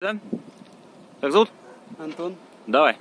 Да? Как зовут? Антон, Давай.